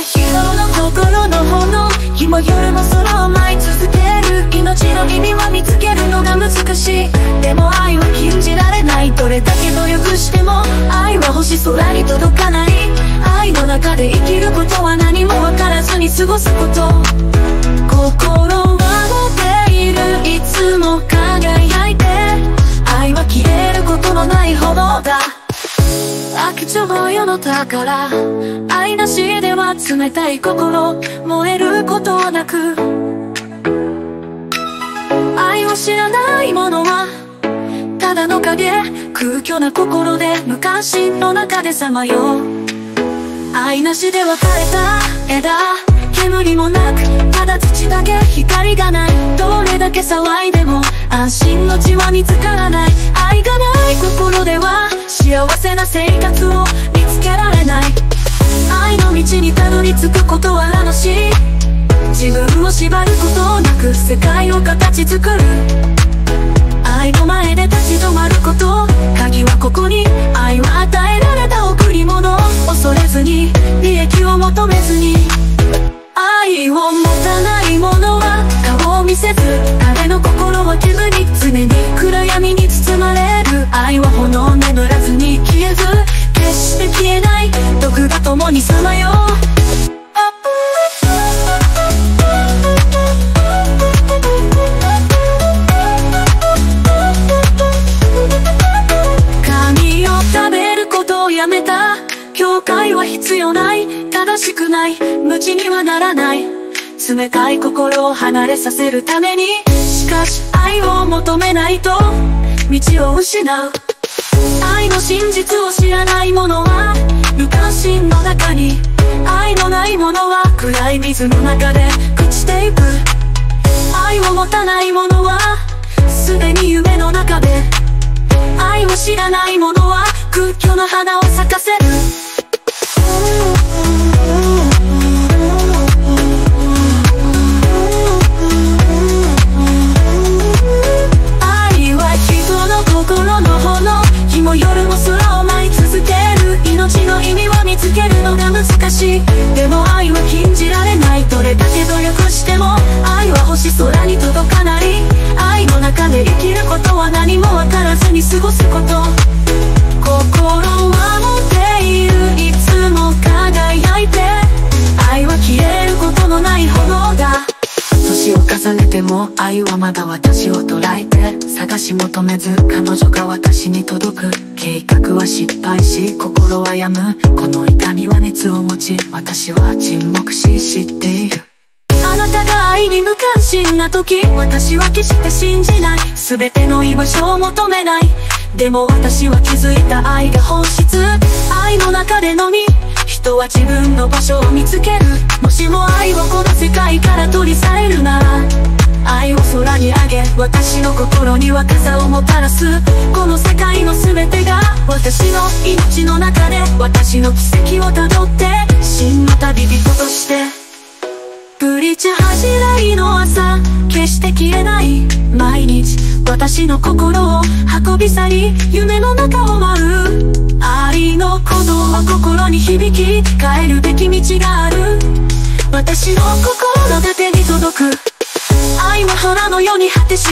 人の心の炎日も夜も空を舞い続ける命の意味は見つけるのが難しい。でも愛は禁じられない。どれだけ努力しても愛は星空に届かない。愛の中で生きることは何も分からずに過ごすこと。心飽きちゃう世の宝。愛なしでは冷たい心。燃えることなく。愛を知らない者はただの影。空虚な心で無関心の中でさまよう。愛なしで別れた枝。煙もなくただ土だけ光がない。どれだけ騒いでも安心の地は見つからない。愛がない心では幸せな生活を見つけられない。愛の道にたどり着くことは楽しい。自分を縛ることなく世界を形作る。愛の前で立ち止まること。鍵はここに。愛は与えられた贈り物。恐れずに。利益を求めずに。共にさまよう。髪を食べることをやめた。教会は必要ない。正しくない。無知にはならない。冷たい心を離れさせるために。しかし愛を求めないと道を失う。愛の真実を知らない者は無関心の中に愛のない者は暗い水の中で朽ちていく。愛を持たない者はすでに夢の中で。愛を知らない者は空虚の花を咲かせる。難しい。でも愛は禁じられない。どれだけ努力しても愛は星空に届かない。愛の中で生きることは何も分からずに過ごすこと。心は持っている。いつも輝いて。愛は消えることのない炎だ。年を重ねても愛はまだ私を捉えて。し求めず彼女が私に届く計画は失敗し心は病む。この痛みは熱を持ち私は沈黙し知っている。あなたが愛に無関心な時私は決して信じない。全ての居場所を求めない。でも私は気づいた愛が本質。愛の中でのみ。人は自分の場所を見つける。もしも愛をこの世界から取り去れるなら愛を空に上げ私の心には傘をもたらす。この世界の全てが私の命の中で私の奇跡をたどって真の旅人として。プリチャ恥じらいの朝決して消えない。毎日私の心を運び去り夢の中を舞う。愛の鼓動は心に響き帰るべき道がある。私の心が手に届く。空のように果てし